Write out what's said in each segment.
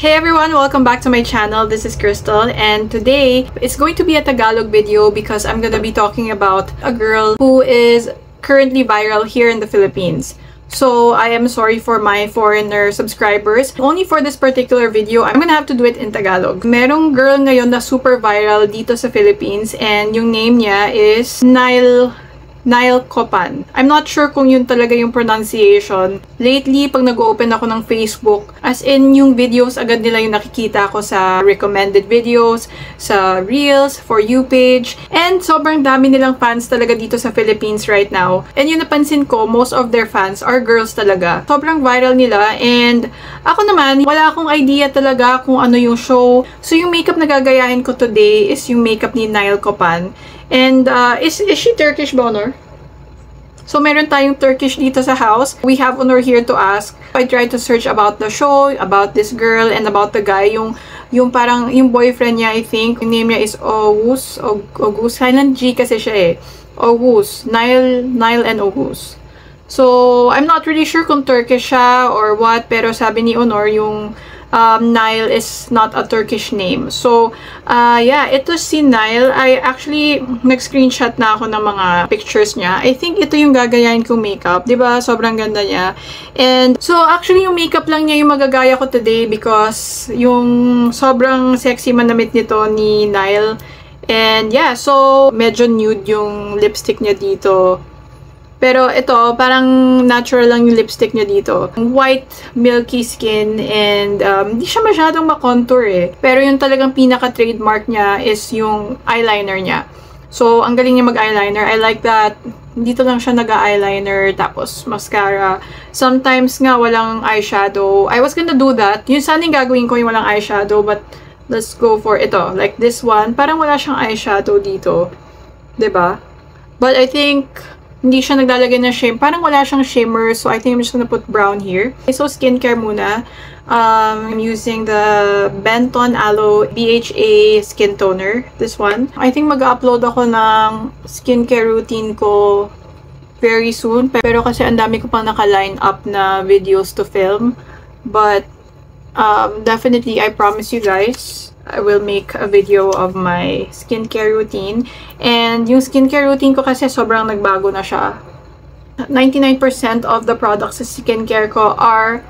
Hey everyone! Welcome back to my channel. This is Crystal and today it's going to be a Tagalog video because I'm gonna be talking about a girl who is currently viral here in the Philippines. So I am sorry for my foreigner subscribers. Only for this particular video, I'm gonna have to do it in Tagalog. Merong girl ngayon na super viral dito sa Philippines and yung name niya is Nile Nile Copan. I'm not sure kung yun talaga yung pronunciation. Lately, pag nag-open ako ng Facebook, as in yung videos, agad nila yung nakikita ko sa recommended videos, sa Reels, For You page, and sobrang dami nilang fans talaga dito sa Philippines right now. And yung napansin ko, most of their fans are girls talaga. Sobrang viral nila, and ako naman, wala akong idea talaga kung ano yung show. So yung makeup na gagayahin ko today is yung makeup ni Nile Copan. And uh, is, is she Turkish ba, Honor? So, meron tayong Turkish dito sa house. We have Honor here to ask. I tried to search about the show, about this girl, and about the guy. Yung, yung parang, yung boyfriend niya, I think, yung name niya is Ogus. Ogus. Kailan G kasi siya eh. Ogus. Nile, Nile and Ogus. So, I'm not really sure kung Turkish siya or what, pero sabi ni Honor, yung um, Nile is not a Turkish name. So, uh, yeah, ito si Nile. I actually, nag-screenshot na ako ng mga pictures niya. I think ito yung gagayahin kong makeup. ba diba? Sobrang ganda niya. And, so, actually, yung makeup lang niya yung magagaya ko today because yung sobrang sexy manamit nito ni Nile. And, yeah, so, medyo nude yung lipstick niya dito. Pero ito, parang natural lang yung lipstick niya dito. White, milky skin, and um, hindi siya masyadong makontour eh. Pero yung talagang pinaka-trademark niya is yung eyeliner niya. So, ang galing niya mag-eyeliner. I like that dito lang siya nag-eyeliner tapos mascara. Sometimes nga walang eyeshadow. I was gonna do that. Yung sana yung gagawin ko yung walang eyeshadow but let's go for ito. Like this one, parang wala siyang eyeshadow dito. ba? Diba? But I think hindi siya naglalagay ng shimmer. Parang wala siyang shimmer. So, I think I'm just gonna put brown here. Okay, so, skincare muna. Um, I'm using the Benton Aloe BHA Skin Toner. This one. I think mag-upload ako ng skincare routine ko very soon. Pero kasi ang dami ko pang naka-line up na videos to film. But, um, definitely, I promise you guys, I will make a video of my skincare routine. And yung skincare routine ko kasi sobrang nagbago na siya. 99% of the products sa skincare ko are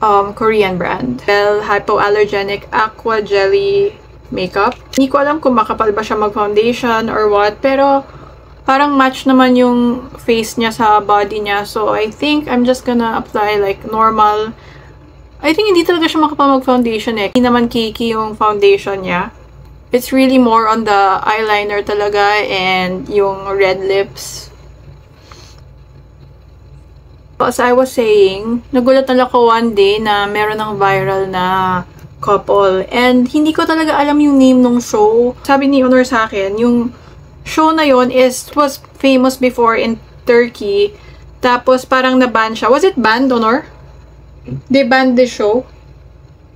um, Korean brand. Well, hypoallergenic aqua jelly makeup. Hindi ko alam kung makapal ba siya mag-foundation or what, pero parang match naman yung face niya sa body niya. So, I think I'm just gonna apply like normal I think hindi talaga siya makapamag-foundation eh. Hindi naman kiki yung foundation niya. It's really more on the eyeliner talaga and yung red lips. As I was saying, nagulat na ako one day na meron ng viral na couple. And hindi ko talaga alam yung name ng show. Sabi ni Honor sa akin, yung show na yon is was famous before in Turkey. Tapos parang na-ban siya. Was it banned, Honor? They banned the show.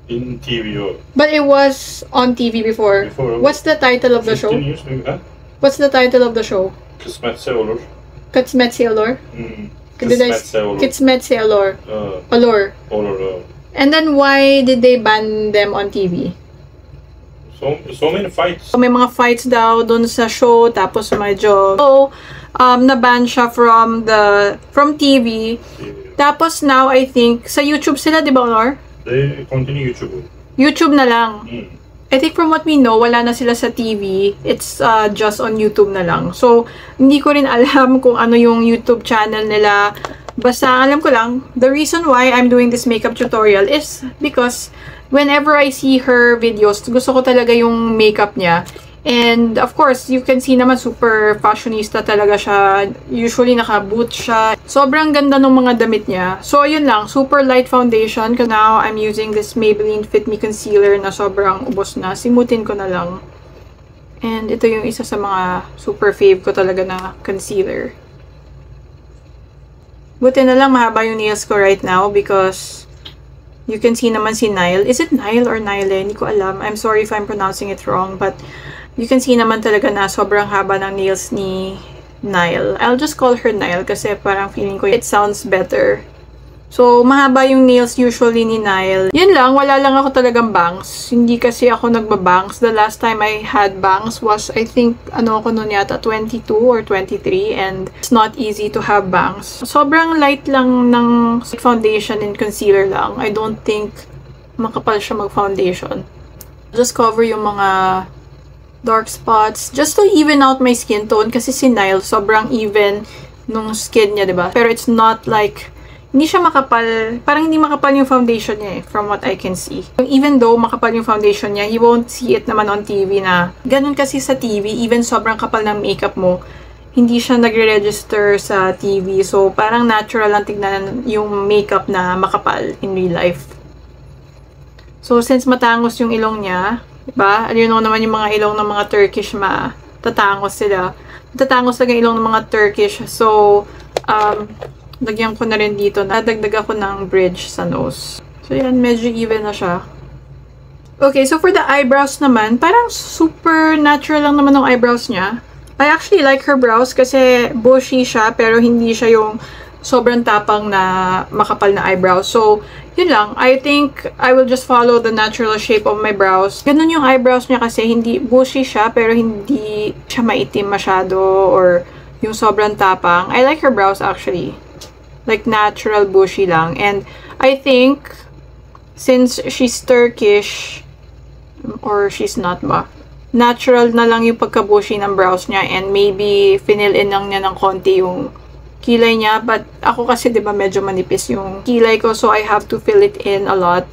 In TV or But it was on TV before. Before. What's the title of the 15 show? years maybe ha? What's the title of the show? Kısmetse olur. Kısmetse Olur? I- Kısmetse olur. Kısmetse Olur. Uh, uh, And then why did they ban them on TV? So, so many fights. So, may mga fights daw dun sa show, tapos medyo, so, um, na-ban siya from the, from TV. Tapos now, I think, sa YouTube sila, di ba, Honor? They continue YouTube. YouTube na lang. Hmm. I think from what we know, wala na sila sa TV. It's uh, just on YouTube na lang. So, hindi ko rin alam kung ano yung YouTube channel nila. Basta alam ko lang, the reason why I'm doing this makeup tutorial is because whenever I see her videos, gusto ko talaga yung makeup niya. And of course, you can see naman super fashionista talaga siya. Usually naka-boot siya. Sobrang ganda ng mga damit niya. So ayun lang, super light foundation. Cause now I'm using this Maybelline Fit Me Concealer na sobrang ubos na. Simutin ko na lang. And ito yung isa sa mga super fave ko talaga na concealer. Buti na lang mahaba yung nails ko right now because you can see naman si Nile. Is it Nile or Nile? Hindi ko alam. I'm sorry if I'm pronouncing it wrong. But you can see naman talaga na sobrang haba ng nails ni Nile. I'll just call her Nile kasi parang feeling ko it sounds better So, mahaba yung nails usually ni Nile. Yun lang, wala lang ako talagang bangs. Hindi kasi ako nagbabangs. The last time I had bangs was, I think, ano ako nun yata, 22 or 23 and it's not easy to have bangs. Sobrang light lang ng foundation and concealer lang. I don't think makapal siya mag-foundation. Just cover yung mga dark spots just to even out my skin tone kasi si Nile sobrang even nung skin niya, 'di ba? Pero it's not like hindi siya makapal, parang hindi makapal yung foundation niya eh, from what I can see. Even though makapal yung foundation niya, you won't see it naman on TV na, ganun kasi sa TV, even sobrang kapal ng makeup mo, hindi siya nagre-register sa TV. So, parang natural lang tignan yung makeup na makapal in real life. So, since matangos yung ilong niya, diba? You know naman yung mga ilong ng mga Turkish ma, tatangos sila. Tatangos talaga yung ilong ng mga Turkish. So, um, Lagyan ko na rin dito. Nadagdag ako ng bridge sa nose. So, yan. Medyo even na siya. Okay, so for the eyebrows naman, parang super natural lang naman ng eyebrows niya. I actually like her brows kasi bushy siya pero hindi siya yung sobrang tapang na makapal na eyebrows. So, yun lang. I think I will just follow the natural shape of my brows. Ganun yung eyebrows niya kasi hindi bushy siya pero hindi siya maitim masyado or yung sobrang tapang. I like her brows actually. Like, natural bushy lang. And, I think, since she's Turkish, or she's not ba, natural na lang yung pagka-bushy ng brows niya and maybe finil in lang niya ng konti yung kilay niya. But, ako kasi, di ba, medyo manipis yung kilay ko. So, I have to fill it in a lot.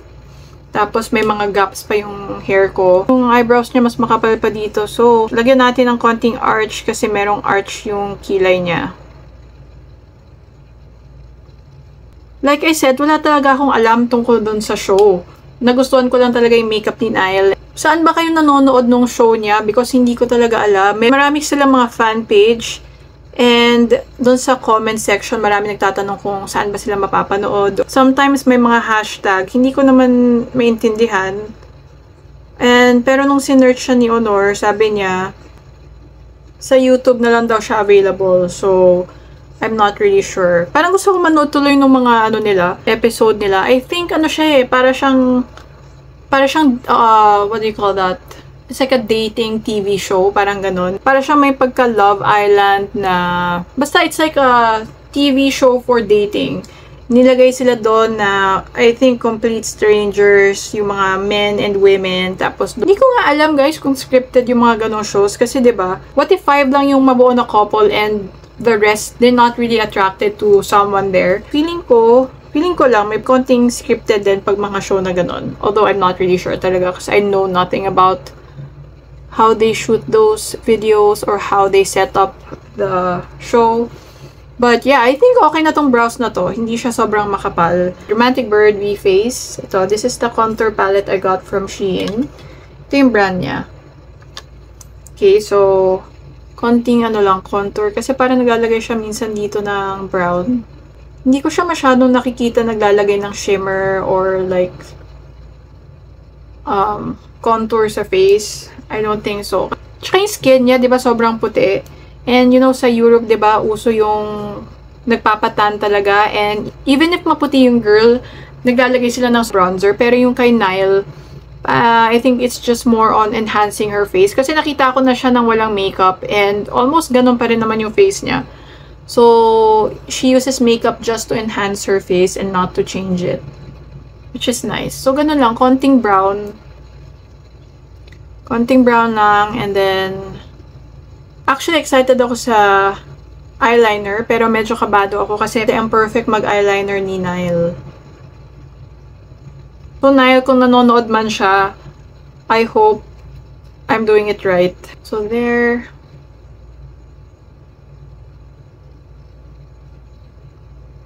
Tapos, may mga gaps pa yung hair ko. Yung eyebrows niya, mas makapal pa dito. So, lagyan natin ng konting arch kasi merong arch yung kilay niya. Like I said, wala talaga akong alam tungkol dun sa show. Nagustuhan ko lang talaga yung makeup ni Nile. Saan ba kayo nanonood nung show niya? Because hindi ko talaga alam. May marami silang mga fan page. And doon sa comment section, marami nagtatanong kung saan ba sila mapapanood. Sometimes may mga hashtag. Hindi ko naman maintindihan. And, pero nung sinearch siya ni Honor, sabi niya, sa YouTube na lang daw siya available. So, I'm not really sure. Parang gusto ko manood tuloy ng mga ano nila, episode nila. I think ano siya eh, para siyang para siyang uh, what do you call that? It's like a dating TV show, parang ganun. Para siyang may pagka Love Island na basta it's like a TV show for dating. Nilagay sila doon na I think complete strangers, yung mga men and women. Tapos hindi ko nga alam guys kung scripted yung mga ganong shows kasi 'di ba? What if five lang yung mabuo na couple and the rest, they're not really attracted to someone there. Feeling ko, feeling ko lang, may konting scripted din pag mga show na ganun. Although I'm not really sure talaga kasi I know nothing about how they shoot those videos or how they set up the show. But yeah, I think okay na tong brows na to. Hindi siya sobrang makapal. Romantic Bird V-Face. Ito, this is the contour palette I got from Shein. Ito yung brand niya. Okay, so konting ano lang, contour. Kasi parang naglalagay siya minsan dito ng brown. Hindi ko siya masyadong nakikita naglalagay ng shimmer or like um, contour sa face. I don't think so. Tsaka yung skin niya, di ba, sobrang puti. And you know, sa Europe, di ba, uso yung nagpapatan talaga. And even if maputi yung girl, naglalagay sila ng bronzer. Pero yung kay Nile, uh, I think it's just more on enhancing her face. Kasi nakita ko na siya ng walang makeup and almost ganun pa rin naman yung face niya. So, she uses makeup just to enhance her face and not to change it. Which is nice. So, ganun lang. Konting brown. Konting brown lang. And then, actually excited ako sa eyeliner. Pero medyo kabado ako kasi I'm perfect mag-eyeliner ni Nile. So, Niall, kung nanonood man siya, I hope I'm doing it right. So, there.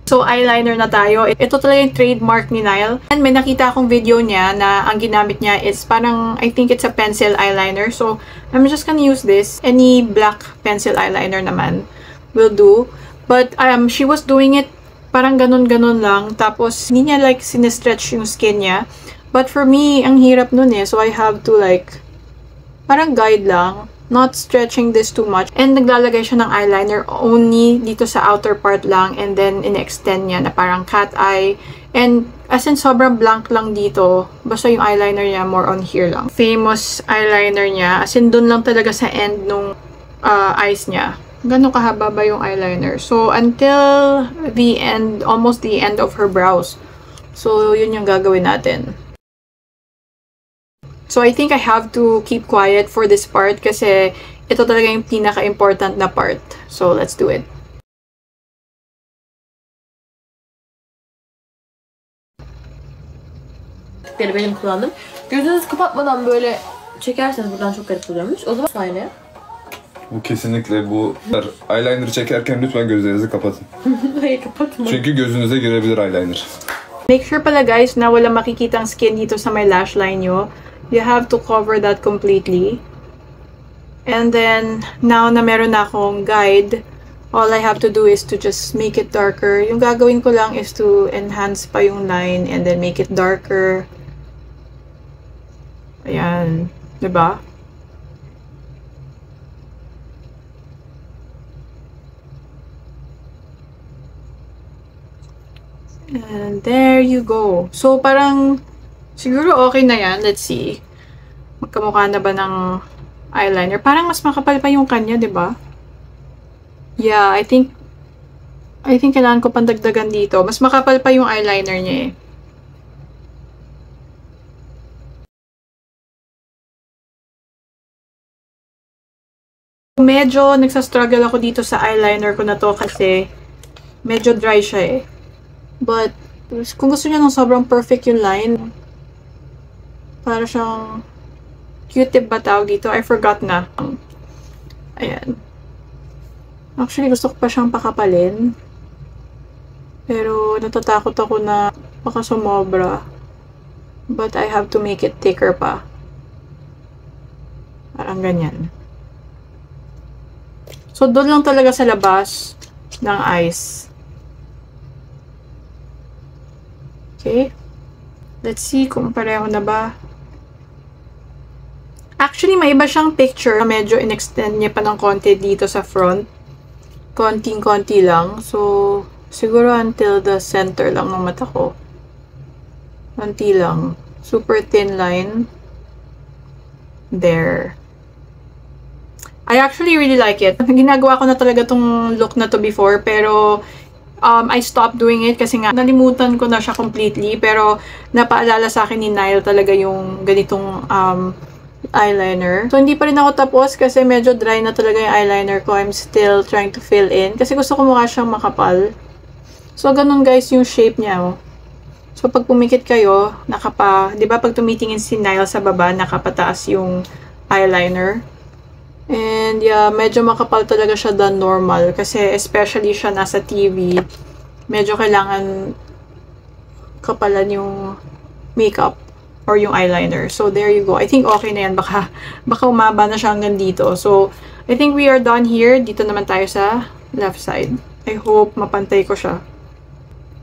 So, eyeliner na tayo. Ito talaga yung trademark ni Nile. And may nakita akong video niya na ang ginamit niya is parang, I think it's a pencil eyeliner. So, I'm just gonna use this. Any black pencil eyeliner naman will do. But um, she was doing it parang ganun-ganun lang. Tapos, hindi niya like sinestretch yung skin niya. But for me, ang hirap nun eh. So, I have to like, parang guide lang. Not stretching this too much. And naglalagay siya ng eyeliner only dito sa outer part lang and then in-extend niya na parang cat eye. And as in sobrang blank lang dito, basta yung eyeliner niya more on here lang. Famous eyeliner niya, as in dun lang talaga sa end nung uh, eyes niya. Gano'ng kahaba ba yung eyeliner? So, until the end, almost the end of her brows. So, yun yung gagawin natin. So, I think I have to keep quiet for this part kasi ito talaga yung pinaka-important na part. So, let's do it. Biri benim kullandım. Gözünüzü kapatmadan böyle çekerseniz buradan çok garip oluyormuş. O zaman aynı. Bu kesinlikle bu eyeliner çekerken lütfen gözlerinizi kapatın. Hayır kapatma. Çünkü gözünüze girebilir eyeliner. Make sure pala guys na wala makikitang skin dito sa may lash line nyo. You have to cover that completely. And then, now na meron na akong guide, all I have to do is to just make it darker. Yung gagawin ko lang is to enhance pa yung line and then make it darker. Ayan. 'di ba? And there you go. So, parang, siguro okay na yan. Let's see. Magkamukha na ba ng eyeliner? Parang mas makapal pa yung kanya, di ba? Yeah, I think, I think kailangan ko pandagdagan dito. Mas makapal pa yung eyeliner niya eh. Medyo nagsa-struggle ako dito sa eyeliner ko na to kasi medyo dry siya eh. But, kung gusto niya ng sobrang perfect yung line, para siyang Q-tip ba tawag dito? I forgot na. Ayan. Actually, gusto ko pa siyang pakapalin. Pero, natatakot ako na baka sumobra. But I have to make it thicker pa. Parang ganyan. So, doon lang talaga sa labas ng ice. Okay. Let's see kung pareho na ba. Actually, may iba siyang picture. Medyo in-extend niya pa ng konti dito sa front. Konting-konti lang. So, siguro until the center lang ng mata ko. Konti lang. Super thin line. There. I actually really like it. Ginagawa ko na talaga tong look na to before, pero um, I stopped doing it kasi nga nalimutan ko na siya completely. Pero napaalala sa akin ni Nile talaga yung ganitong um, eyeliner. So, hindi pa rin ako tapos kasi medyo dry na talaga yung eyeliner ko. I'm still trying to fill in. Kasi gusto ko mukha siyang makapal. So, ganun guys yung shape niya. Oh. So, pag pumikit kayo, nakapa, di ba pag tumitingin si Nile sa baba, nakapataas yung eyeliner. And yeah, medyo makapal talaga siya than normal. Kasi especially siya nasa TV, medyo kailangan kapalan yung makeup or yung eyeliner. So there you go. I think okay na yan. Baka, baka umaba na siya hanggang dito. So I think we are done here. Dito naman tayo sa left side. I hope mapantay ko siya.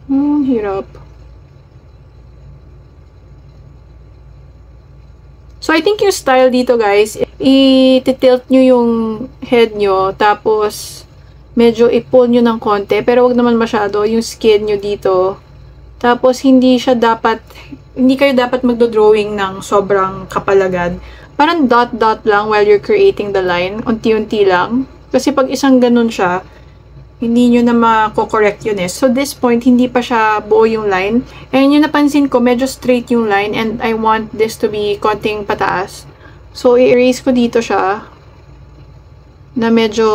Hmm, hirap. So, I think yung style dito, guys, i-tilt nyo yung head nyo, tapos, medyo i-pull nyo ng konti, pero wag naman masyado, yung skin nyo dito. Tapos, hindi siya dapat, hindi kayo dapat magdo-drawing ng sobrang kapalagad. Parang dot-dot lang while you're creating the line, unti-unti lang. Kasi pag isang ganun siya, hindi nyo na mako-correct yun eh. So, this point, hindi pa siya buo yung line. And yung napansin ko, medyo straight yung line and I want this to be konting pataas. So, i-erase ko dito siya na medyo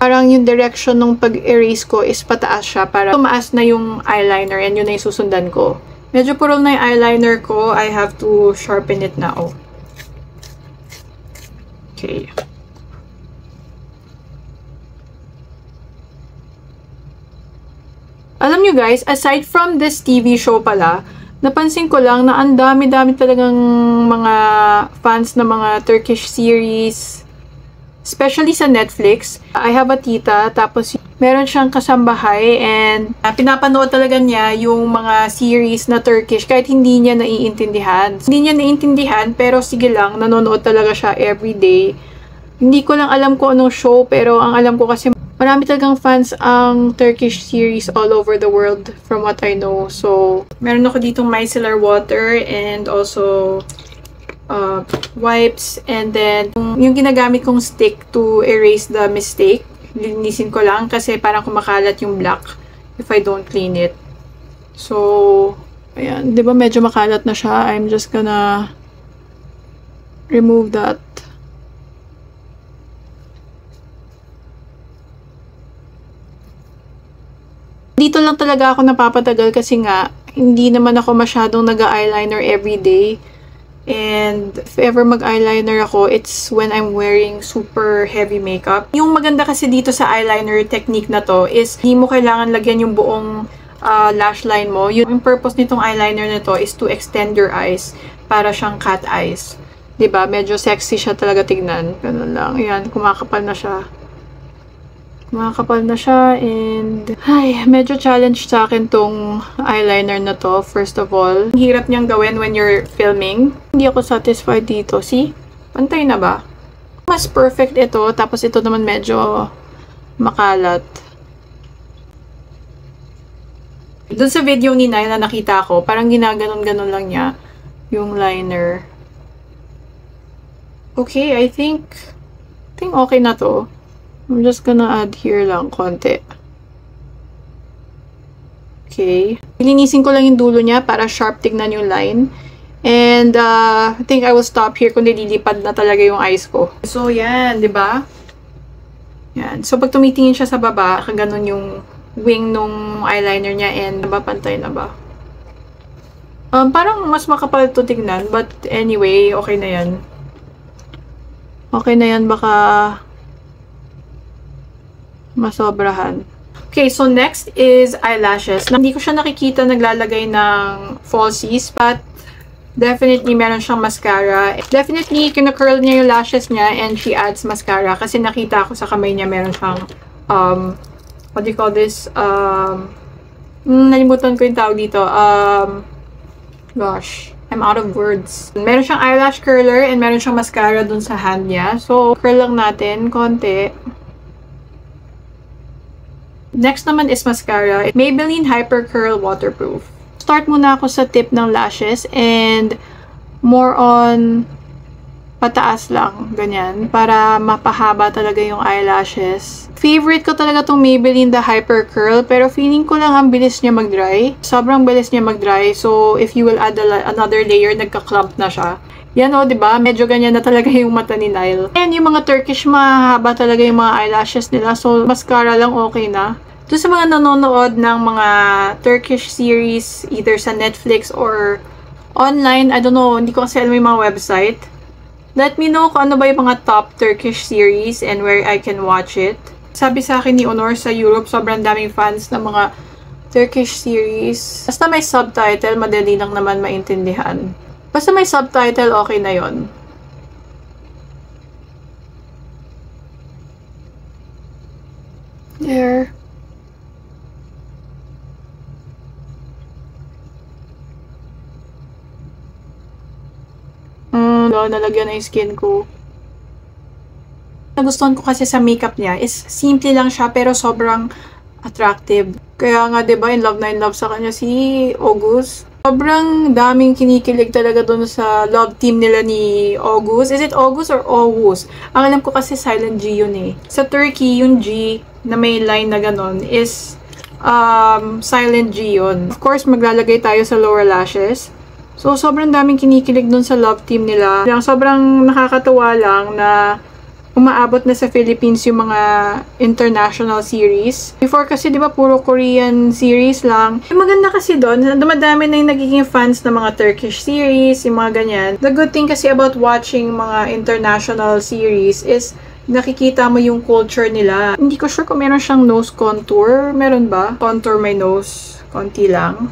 parang yung direction ng pag-erase ko is pataas siya para tumaas na yung eyeliner and yun na yung susundan ko. Medyo purol na yung eyeliner ko. I have to sharpen it now. Okay. Alam nyo guys, aside from this TV show pala, napansin ko lang na ang dami-dami talagang mga fans ng mga Turkish series. Especially sa Netflix. I have a tita, tapos meron siyang kasambahay and uh, pinapanood talaga niya yung mga series na Turkish kahit hindi niya naiintindihan. Hindi niya naiintindihan pero sige lang, nanonood talaga siya every day. Hindi ko lang alam kung anong show, pero ang alam ko kasi marami talagang fans ang Turkish series all over the world from what I know. So, meron ako ditong micellar water and also uh, wipes. And then, yung ginagamit kong stick to erase the mistake, linisin ko lang kasi parang kumakalat yung black if I don't clean it. So, ayan. Ba medyo makalat na siya? I'm just gonna remove that. Dito lang talaga ako napapatagal kasi nga, hindi naman ako masyadong nag-eyeliner everyday. And if ever mag-eyeliner ako, it's when I'm wearing super heavy makeup. Yung maganda kasi dito sa eyeliner technique na to is hindi mo kailangan lagyan yung buong uh, lash line mo. Yung purpose nitong eyeliner na to is to extend your eyes para siyang cat eyes. 'Di ba? Medyo sexy siya talaga tignan. Ganun lang. Ayan, kumakapal na siya. Kumakapal na siya and ay, medyo challenge sa akin tong eyeliner na to, first of all. Ang hirap niyang gawin when you're filming. Hindi ako satisfied dito. See? Pantay na ba? Mas perfect ito, tapos ito naman medyo makalat. Doon sa video ni Nile na nakita ko, parang ginaganon-ganon lang niya yung liner. Okay, I think I think okay na to. I'm just gonna add here lang konti. Okay. Linisin ko lang yung dulo niya para sharp tignan yung line. And uh, I think I will stop here kung nililipad na talaga yung eyes ko. So, yan, di ba? Yan. So, pag tumitingin siya sa baba, kaganon yung wing nung eyeliner niya and mapantay na ba? Um, parang mas makapal to tignan. But anyway, okay na yan. Okay na yan, baka masobrahan. Okay, so next is eyelashes. Hindi ko siya nakikita naglalagay ng falsies, but definitely meron siyang mascara. Definitely, kina-curl niya yung lashes niya and she adds mascara kasi nakita ko sa kamay niya meron siyang, um, what do you call this? Um, hmm, nalimutan ko yung tawag dito. Um, gosh. I'm out of words. Meron siyang eyelash curler and meron siyang mascara dun sa hand niya. So, curl lang natin, konti. Next naman is mascara. Maybelline Hyper Curl Waterproof. Start muna ako sa tip ng lashes and more on pataas lang, ganyan, para mapahaba talaga yung eyelashes. Favorite ko talaga tong Maybelline The Hyper Curl, pero feeling ko lang ang bilis niya mag-dry. Sobrang bilis niya mag-dry, so if you will add another layer, nagka-clump na siya. Yan o, oh, di ba? Medyo ganyan na talaga yung mata ni Nile. And yung mga Turkish, mahaba talaga yung mga eyelashes nila, so mascara lang okay na. Doon sa mga nanonood ng mga Turkish series, either sa Netflix or online, I don't know, hindi ko kasi alam yung mga website. Let me know kung ano ba yung mga top Turkish series and where I can watch it. Sabi sa akin ni Honor sa Europe, sobrang daming fans ng mga Turkish series. Basta may subtitle, madali lang naman maintindihan. Basta may subtitle, okay na yon. There. Mm, nalagyan na yung skin ko. Nagustuhan ko kasi sa makeup niya is simple lang siya pero sobrang attractive. Kaya nga 'di ba in love na in love sa kanya si August. Sobrang daming kinikilig talaga doon sa love team nila ni August. Is it August or August? Ang alam ko kasi silent G yun eh. Sa Turkey, yung G na may line na ganon is um, silent G yun. Of course, maglalagay tayo sa lower lashes. So, sobrang daming kinikilig dun sa love team nila. Sobrang nakakatawa lang na umaabot na sa Philippines yung mga international series. Before kasi, di ba, puro Korean series lang. Yung maganda kasi doon, dumadami na yung nagiging fans ng mga Turkish series, yung mga ganyan. The good thing kasi about watching mga international series is nakikita mo yung culture nila. Hindi ko sure kung meron siyang nose contour. Meron ba? Contour my nose. Konti lang.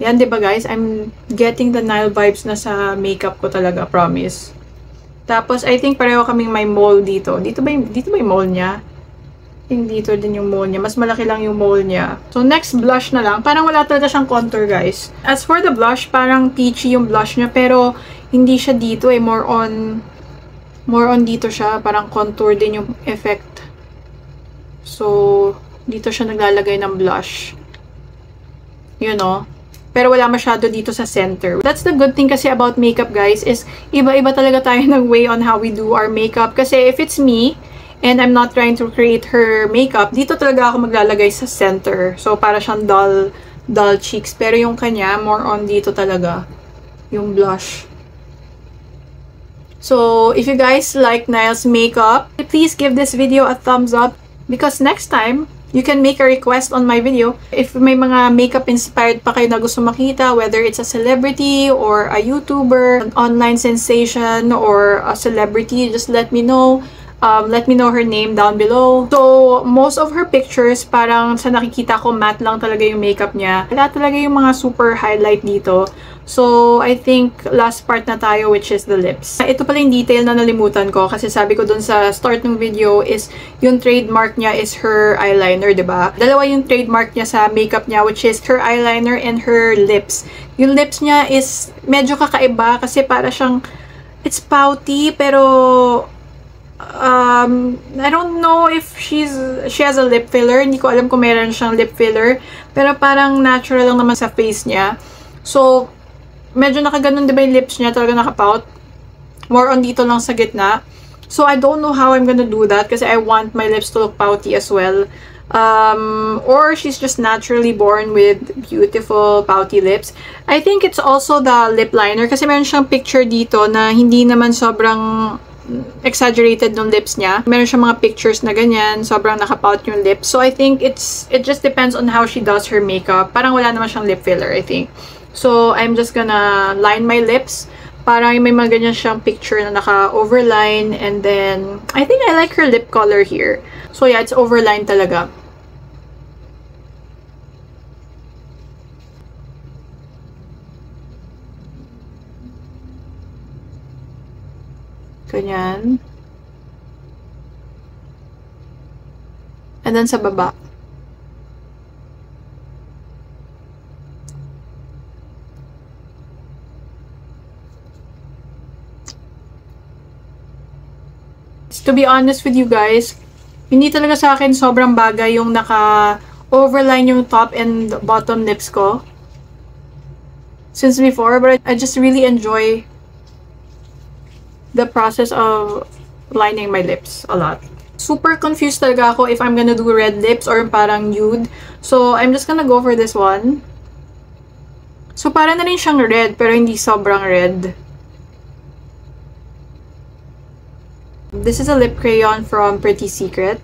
Yan, di ba guys? I'm getting the Nile vibes na sa makeup ko talaga, promise. Tapos, I think pareho kaming may mole dito. Dito ba yung, dito ba yung mole niya? Think dito din yung mole niya. Mas malaki lang yung mole niya. So, next blush na lang. Parang wala talaga siyang contour, guys. As for the blush, parang peachy yung blush niya. Pero, hindi siya dito eh. More on More on dito siya, parang contour din yung effect. So, dito siya naglalagay ng blush. Yun o. Pero wala masyado dito sa center. That's the good thing kasi about makeup, guys, is iba-iba talaga tayo ng way on how we do our makeup. Kasi if it's me, and I'm not trying to create her makeup, dito talaga ako maglalagay sa center. So, para siyang dull, dull cheeks. Pero yung kanya, more on dito talaga. Yung blush. So, if you guys like Niall's makeup, please give this video a thumbs up because next time, you can make a request on my video. If may mga makeup inspired pa kayo na gusto makita, whether it's a celebrity or a YouTuber, an online sensation, or a celebrity, just let me know. Um, let me know her name down below. So, most of her pictures, parang sa nakikita ko, matte lang talaga yung makeup niya. Wala talaga yung mga super highlight dito. So, I think last part na tayo which is the lips. Ito pala yung detail na nalimutan ko kasi sabi ko dun sa start ng video is yung trademark niya is her eyeliner, ba? Dalawa yung trademark niya sa makeup niya which is her eyeliner and her lips. Yung lips niya is medyo kakaiba kasi para siyang it's pouty pero um, I don't know if she's she has a lip filler. Hindi ko alam kung meron siyang lip filler. Pero parang natural lang naman sa face niya. So, medyo nakaganon di ba yung lips niya, talaga nakapout. More on dito lang sa gitna. So, I don't know how I'm gonna do that kasi I want my lips to look pouty as well. Um, or she's just naturally born with beautiful pouty lips. I think it's also the lip liner kasi meron siyang picture dito na hindi naman sobrang exaggerated ng lips niya. Meron siyang mga pictures na ganyan, sobrang nakapout yung lips. So, I think it's it just depends on how she does her makeup. Parang wala naman siyang lip filler, I think. So, I'm just gonna line my lips. Parang may mga ganyan siyang picture na naka-overline. And then, I think I like her lip color here. So, yeah, it's overline talaga. Ganyan. And then sa baba. to be honest with you guys, hindi talaga sa akin sobrang bagay yung naka-overline yung top and bottom lips ko. Since before, but I just really enjoy the process of lining my lips a lot. Super confused talaga ako if I'm gonna do red lips or parang nude. So, I'm just gonna go for this one. So, para na rin siyang red, pero hindi sobrang red. This is a lip crayon from Pretty Secret.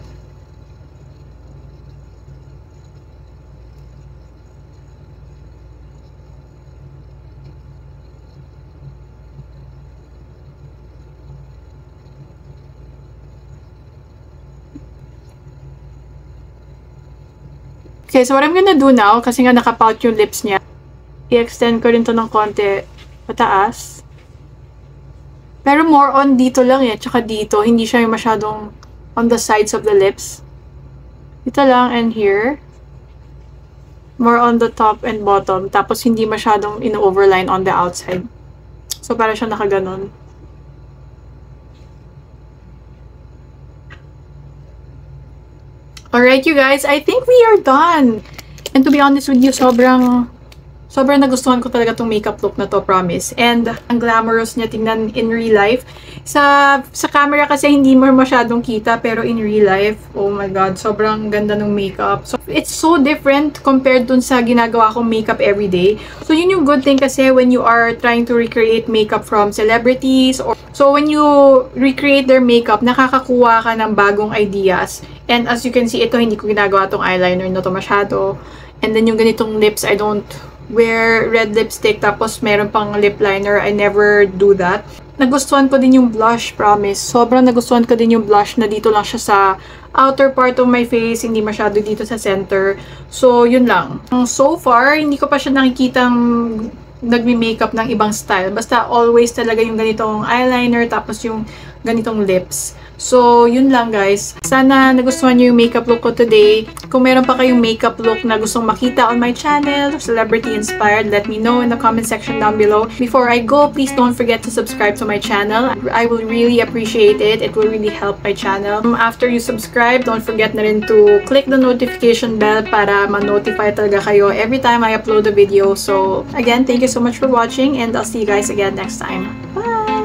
Okay, so what I'm gonna do now, kasi nga nakapout yung lips niya, i-extend ko rin to ng konti pataas. Pero more on dito lang eh, tsaka dito. Hindi siya yung masyadong on the sides of the lips. Dito lang and here. More on the top and bottom. Tapos hindi masyadong in-overline on the outside. So, para siya nakaganon. Alright, you guys. I think we are done. And to be honest with you, sobrang sobrang nagustuhan ko talaga tong makeup look na to, promise. And ang glamorous niya tingnan in real life. Sa sa camera kasi hindi mo masyadong kita, pero in real life, oh my god, sobrang ganda ng makeup. So, it's so different compared dun sa ginagawa kong makeup everyday. So, yun yung good thing kasi when you are trying to recreate makeup from celebrities or So, when you recreate their makeup, nakakakuha ka ng bagong ideas. And as you can see, ito hindi ko ginagawa tong eyeliner na to masyado. And then yung ganitong lips, I don't wear red lipstick tapos meron pang lip liner. I never do that. Nagustuhan ko din yung blush, promise. Sobrang nagustuhan ko din yung blush na dito lang siya sa outer part of my face, hindi masyado dito sa center. So, yun lang. So far, hindi ko pa siya nakikitang nagme-makeup ng ibang style. Basta always talaga yung ganitong eyeliner tapos yung ganitong lips. So, yun lang guys. Sana nagustuhan nyo yung makeup look ko today. Kung meron pa kayong makeup look na gustong makita on my channel, celebrity inspired, let me know in the comment section down below. Before I go, please don't forget to subscribe to my channel. I will really appreciate it. It will really help my channel. Um, After you subscribe, don't forget na rin to click the notification bell para ma-notify talaga kayo every time I upload a video. So, again, thank you so much for watching and I'll see you guys again next time. Bye!